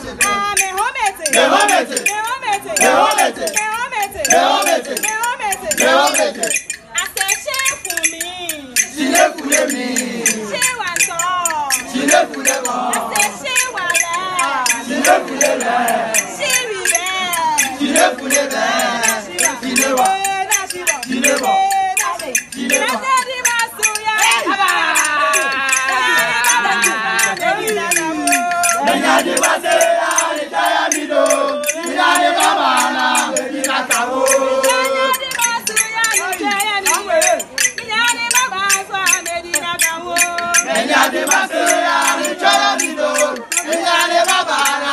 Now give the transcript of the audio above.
mete mehomete mehomete mehomete mehomete mehomete mehomete mehomete mehomete àṣẹ ṣe mi ṣílẹ̀ mi ṣé wà tán ṣílẹ̀ fúlẹ̀ kan àṣẹ ṣe wà lẹ́ ṣílẹ̀ Nenya di base, ali jaya mido. Nenya di baba na, bebi na kamo. Nenya di base, ali jaya mido. Nenya di baba na, bebi na kamo. Nenya di base.